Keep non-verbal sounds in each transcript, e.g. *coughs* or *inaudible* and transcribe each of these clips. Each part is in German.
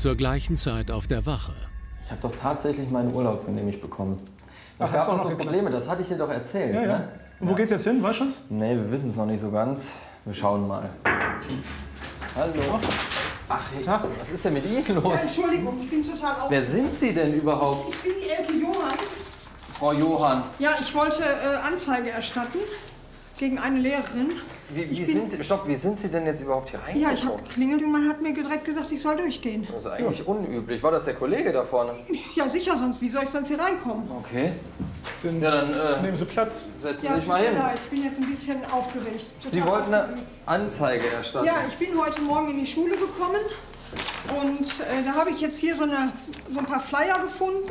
zur gleichen Zeit auf der Wache. Ich habe doch tatsächlich meinen Urlaub genehmigt bekommen. Ach, hast gab auch so? Probleme, das hatte ich dir doch erzählt. Ja, ja. Ne? Und wo geht's jetzt hin? Weißt du schon? Nee, wir wissen es noch nicht so ganz. Wir schauen mal. Hallo. Ach, hey, Tag. was ist denn mit Ihnen Ja, los? Entschuldigung, ich bin total auf. Wer sind Sie denn überhaupt, Ich bin die Elke Johann. Frau Johann? Ja, ich wollte äh, Anzeige erstatten gegen eine Lehrerin. Wie, wie, sind Sie, stopp, wie sind Sie denn jetzt überhaupt hier Ja, ich habe reingekommen? geklingelt und man hat mir direkt gesagt, ich soll durchgehen. das ist eigentlich unüblich. War das der Kollege da vorne? Ja, sicher, sonst wie soll ich sonst hier reinkommen? Okay. Dann Ja, dann äh, nehmen Sie Platz. setzen Sie Ja, sich mal hin. leid, ich bin jetzt ein bisschen aufgeregt. Sie wollten eine. Anzeige erstatten. Ja, ich bin heute Morgen in die Schule gekommen und äh, da habe ich jetzt hier so, eine, so ein paar Flyer gefunden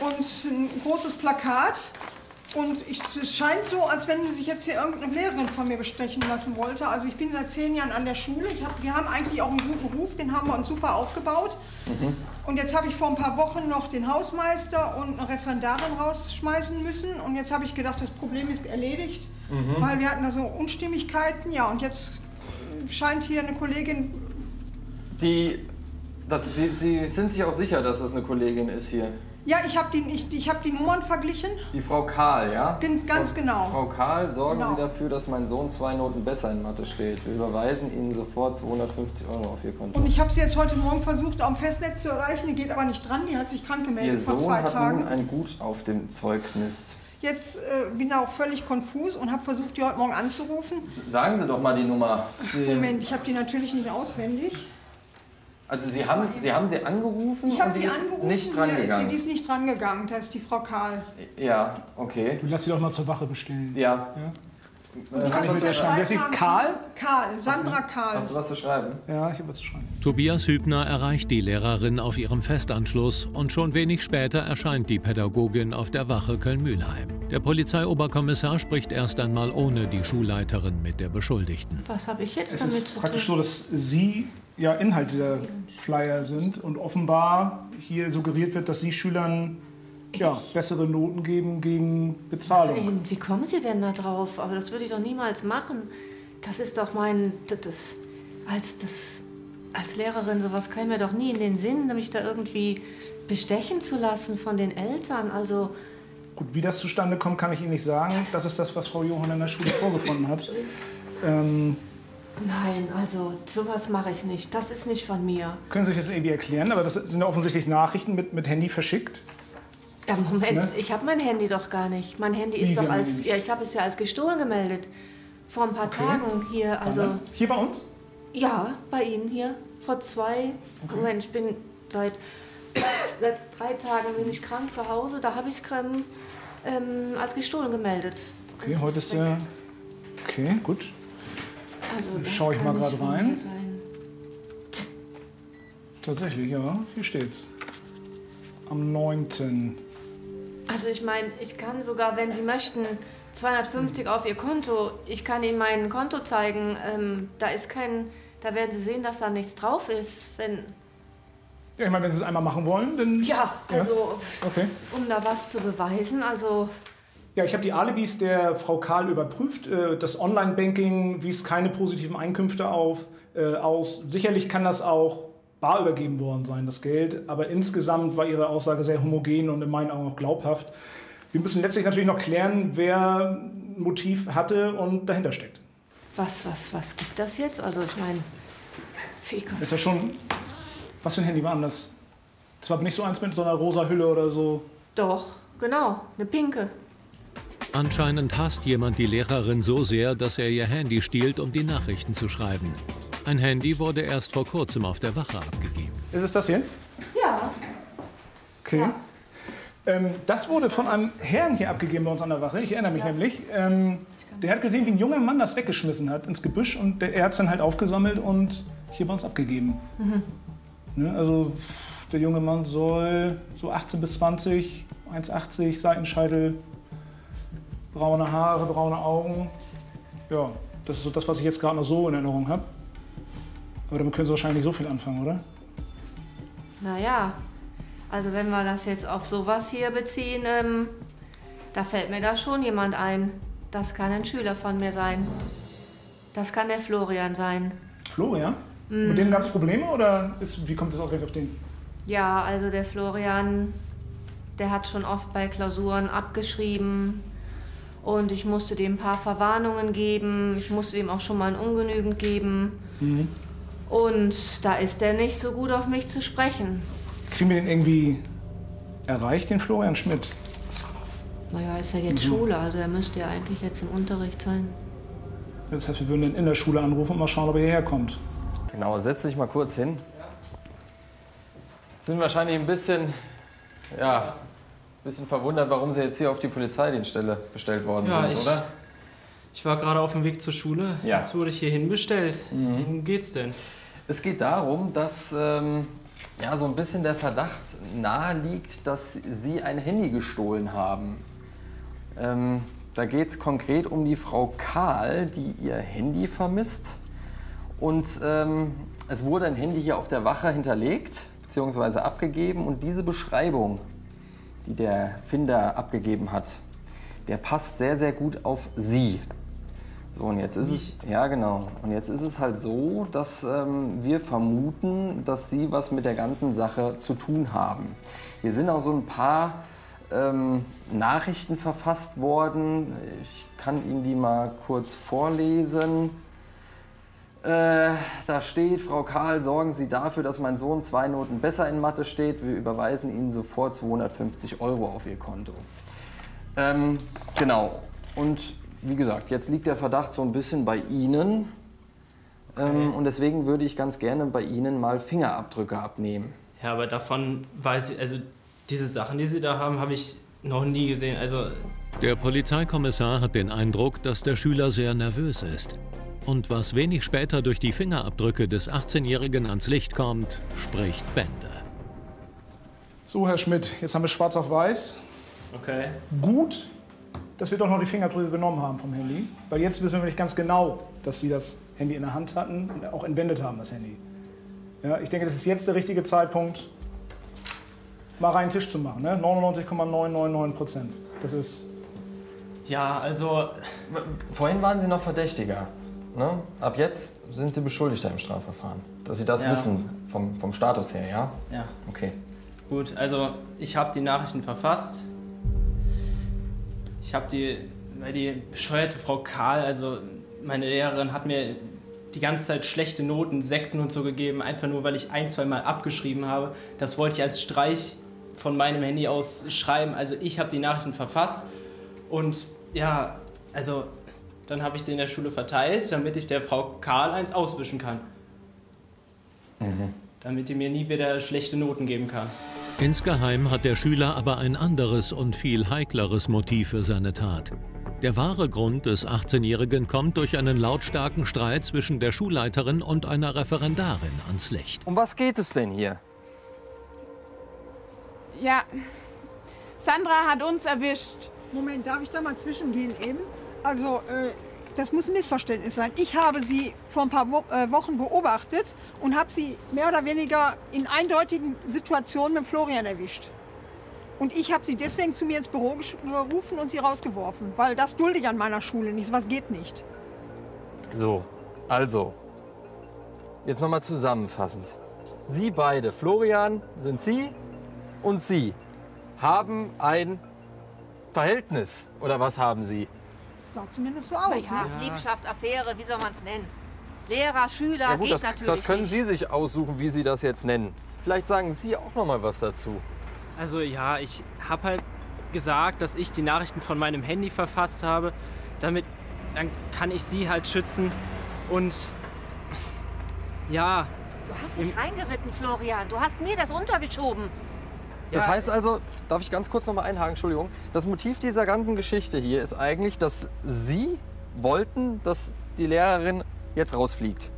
und ein großes Plakat. Und ich, es scheint so, als wenn sich jetzt hier irgendeine Lehrerin von mir bestechen lassen wollte. Also ich bin seit zehn Jahren an der Schule. Ich hab, wir haben eigentlich auch einen guten Ruf, den haben wir uns super aufgebaut. Und jetzt habe ich vor ein paar Wochen noch den Hausmeister und eine Referendarin rausschmeißen müssen. Und jetzt habe ich gedacht, das Problem ist erledigt, weil wir hatten da so Unstimmigkeiten. Ja, und jetzt scheint hier eine Kollegin. Die, das, Sie, Sie sind sich auch sicher, dass das eine Kollegin ist hier? Ja, ich habe die, ich, ich hab die Nummern verglichen. Die Frau Karl, ja? Ganz- ganz Frau, genau. Frau Karl, sorgen Genau. Sie dafür, dass mein Sohn zwei Noten besser in Mathe steht. Wir überweisen Ihnen sofort 250 Euro auf Ihr Konto. Und ich habe sie jetzt heute Morgen versucht, am Festnetz zu erreichen. Die geht aber nicht dran. Die hat sich krank Ihr gemeldet vor Sohn zwei hat Tagen. nun ein Gut auf dem Zeugnis. Jetzt äh, bin auch völlig konfus und habe versucht, die heute Morgen anzurufen. Sagen Sie doch mal die Nummer. Sie, Moment, ich habe die natürlich nicht auswendig. Also Sie haben, Sie haben sie angerufen Ich habe und die die ist angerufen. nicht ja, ist die, drangegangen. die ist nicht drangegangen. Das ist die Frau Karl. Ja, okay. Du lass sie doch mal zur Wache bestellen. Ja. Ja. Äh, hast, mit der ist sie? Namen- Karl? Karl, Sandra Karl. hast du was zu schreiben? Ja, ich habe was zu schreiben. Tobias Hübner erreicht die Lehrerin auf ihrem Festanschluss und schon wenig später erscheint die Pädagogin auf der Wache Köln-Mühlheim. Der Polizeioberkommissar spricht erst einmal ohne die Schulleiterin mit der Beschuldigten. Was habe ich jetzt Es damit ist zu praktisch tun? so, dass Sie ja Inhalt dieser Flyer sind und offenbar hier suggeriert wird, dass Sie Schülern ja, bessere Noten geben gegen Bezahlung. Nein, Wie kommen Sie denn da drauf? Aber das würde ich doch niemals machen. Das ist doch mein. Das, als, das, als Lehrerin, sowas käme mir doch nie in den Sinn, mich da irgendwie bestechen zu lassen von den Eltern. Also, Gut, wie das zustande kommt, kann ich Ihnen nicht sagen. Das ist das, was Frau Johann in der Schule vorgefunden hat. Ähm, nein, also, sowas mache ich nicht. Das ist nicht von mir. können Sie sich das irgendwie erklären? Aber das sind offensichtlich Nachrichten mit, mit Handy verschickt. Ja, Moment, Ne? ich habe mein Handy doch gar nicht. Mein Handy ist Sie doch als. Ja, ich habe es ja als gestohlen gemeldet. Vor ein paar Tagen hier. Also. Hier bei uns? Ja, bei Ihnen hier. Vor zwei. Moment, ich bin seit, *coughs* seit drei Tagen bin ich krank zu Hause. Da habe ich ähm, ähm, als gestohlen gemeldet. Okay, Das heute ist der. Okay, gut. Also, das schau ich mal gerade rein. sein. Tatsächlich, ja. Hier steht's. Am 9. Also ich meine, ich kann sogar, wenn Sie möchten, 250 auf Ihr Konto. Ich kann Ihnen mein Konto zeigen. Ähm, da ist kein, da werden Sie sehen, dass da nichts drauf ist. Wenn, Ja, ich meine, wenn Sie es einmal machen wollen, dann. ja, also Okay. um da was zu beweisen. Also Ja, ich habe die Alibis der Frau Karl überprüft. Äh, Das Online-Banking wies keine positiven Einkünfte auf, äh, aus. Sicherlich kann das auch bar übergeben worden sein, das Geld. Aber insgesamt war ihre Aussage sehr homogen und in meinen Augen auch glaubhaft. Wir müssen letztlich natürlich noch klären, wer ein Motiv hatte und dahinter steckt. was, was, was gibt das jetzt? Also ich meine, wie Das ist ja schon. Was für ein Handy war denn das? Das war nicht so eins mit so einer rosa Hülle oder so. Doch, genau, eine pinke. Anscheinend hasst jemand die Lehrerin so sehr, dass er ihr Handy stiehlt, um die Nachrichten zu schreiben. Ein Handy wurde erst vor kurzem auf der Wache abgegeben. Ist es das hier? Ja. Okay. Ähm, das wurde von einem Herrn hier abgegeben bei uns an der Wache. Ich erinnere mich nämlich. Ähm, der hat gesehen, wie ein junger Mann das weggeschmissen hat ins Gebüsch und der, er hat es dann halt aufgesammelt und hier bei uns abgegeben. Ne, also der junge Mann soll so 18 bis 20, 1,80, Seitenscheitel, braune Haare, braune Augen. Ja, das ist so das, was ich jetzt gerade noch so in Erinnerung habe. Aber damit können Sie wahrscheinlich so viel anfangen, oder? Naja, also wenn wir das jetzt auf sowas hier beziehen, ähm, da fällt mir da schon jemand ein. Das kann ein Schüler von mir sein. Das kann der Florian sein. Florian? Mit dem gab es Probleme oder ist, wie kommt es ausgerechnet auf den? Ja, also der Florian, der hat schon oft bei Klausuren abgeschrieben. Und ich musste dem ein paar Verwarnungen geben. Ich musste ihm auch schon mal ein Ungenügend geben. Und da ist er nicht so gut auf mich zu sprechen. Kriegen wir den irgendwie erreicht, den Florian Schmidt? Naja, ist ja jetzt Schule, also er müsste ja eigentlich jetzt im Unterricht sein. Das heißt, wir würden ihn in der Schule anrufen und mal schauen, ob er hierher kommt. Genau, setz dich mal kurz hin. Sind wahrscheinlich ein bisschen, ja, ein bisschen verwundert, warum Sie jetzt hier auf die Polizeidienststelle bestellt worden Ja, sind, ich- oder? Ich war gerade auf dem Weg zur Schule. Ja. Jetzt wurde ich hierhin bestellt. Worum geht's denn? Es geht darum, dass ähm, ja, so ein bisschen der Verdacht nahe liegt, dass Sie ein Handy gestohlen haben. Ähm, da geht es konkret um die Frau Karl, die ihr Handy vermisst. Und ähm, es wurde ein Handy hier auf der Wache hinterlegt bzw. abgegeben. Und diese Beschreibung, die der Finder abgegeben hat, der passt sehr, sehr gut auf Sie. So, und jetzt ist es, ja genau, und jetzt ist es halt so, dass ähm, wir vermuten, dass Sie was mit der ganzen Sache zu tun haben. Hier sind auch so ein paar ähm, Nachrichten verfasst worden. Ich kann Ihnen die mal kurz vorlesen. Äh, da steht, Frau Karl, sorgen Sie dafür, dass mein Sohn zwei Noten besser in Mathe steht. Wir überweisen Ihnen sofort 250 Euro auf Ihr Konto. Ähm, genau. Und wie gesagt, jetzt liegt der Verdacht so ein bisschen bei Ihnen. Ähm, und deswegen würde ich ganz gerne bei Ihnen mal Fingerabdrücke abnehmen. Ja, aber davon weiß ich, also diese Sachen, die Sie da haben, habe ich noch nie gesehen. Also Der Polizeikommissar hat den Eindruck, dass der Schüler sehr nervös ist. Und was wenig später durch die Fingerabdrücke des 18-Jährigen ans Licht kommt, spricht Bände. So, Herr Schmidt, jetzt haben wir schwarz auf weiß. okay. Gut, dass wir doch noch die Fingerabdrücke genommen haben vom Handy. Weil jetzt wissen wir nämlich ganz genau, dass Sie das Handy in der Hand hatten und auch entwendet haben, das Handy. Ja, ich denke, das ist jetzt der richtige Zeitpunkt, mal reinen Tisch zu machen. Ne? 99,999 Prozent. Das ist Ja, also Vorhin waren Sie noch Verdächtiger. Ne? Ab jetzt sind Sie Beschuldigter im Strafverfahren. Dass Sie das Ja. wissen vom, vom Status her, ja? ja, Okay. gut. Also ich habe die Nachrichten verfasst. Ich habe die, weil die bescheuerte Frau Karl, also meine Lehrerin, hat mir die ganze Zeit schlechte Noten, Sechsen und so gegeben, einfach nur, weil ich ein, zwei Mal abgeschrieben habe. Das wollte ich als Streich von meinem Handy aus schreiben. Also ich habe die Nachrichten verfasst und ja, also dann habe ich die in der Schule verteilt, damit ich der Frau Karl eins auswischen kann. Damit die mir nie wieder schlechte Noten geben kann. Insgeheim hat der Schüler aber ein anderes und viel heikleres Motiv für seine Tat. Der wahre Grund des 18-Jährigen kommt durch einen lautstarken Streit zwischen der Schulleiterin und einer Referendarin ans Licht. Um was geht es denn hier? Ja, Sandra hat uns erwischt. Moment, darf ich da mal zwischengehen eben? Also, äh, das muss ein Missverständnis sein. Ich habe sie vor ein paar äh, Wochen beobachtet und habe sie mehr oder weniger in eindeutigen Situationen mit Florian erwischt. Und ich habe sie deswegen zu mir ins Büro gerufen und sie rausgeworfen, weil das dulde ich an meiner Schule nicht. Was geht nicht. So, also. Jetzt nochmal zusammenfassend. Sie beide, Florian, sind Sie und Sie, haben ein Verhältnis. Oder was haben Sie? Sah zumindest so aus. Ja, Ne? Liebschaft, Affäre, wie soll man es nennen? Lehrer, Schüler, Ja gut, geht das, natürlich das können nicht. Sie sich aussuchen, wie Sie das jetzt nennen. Vielleicht sagen Sie auch noch mal was dazu. Also ja, ich habe halt gesagt, dass ich die Nachrichten von meinem Handy verfasst habe, damit dann kann ich sie halt schützen und ja, Du hast mich reingeritten, Florian. Du hast mir das untergeschoben. Das Ja. heißt also, darf ich ganz kurz noch mal einhaken, Entschuldigung. Das Motiv dieser ganzen Geschichte hier ist eigentlich, dass Sie wollten, dass die Lehrerin jetzt rausfliegt.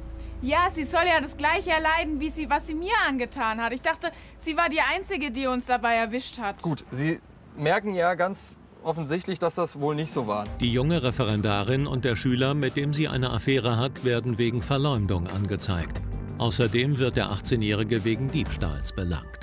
Ja, sie soll ja das gleiche erleiden, wie sie, was sie mir angetan hat. Ich dachte, sie war die Einzige, die uns dabei erwischt hat. Gut, Sie merken ja ganz offensichtlich, dass das wohl nicht so war. Die junge Referendarin und der Schüler, mit dem sie eine Affäre hat, werden wegen Verleumdung angezeigt. Außerdem wird der 18-Jährige wegen Diebstahls belangt.